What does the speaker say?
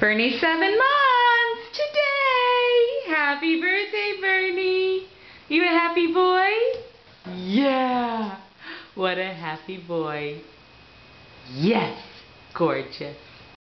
Bernie's seven months today. Happy birthday, Bernie. You a happy boy? Yeah. What a happy boy. Yes. Gorgeous.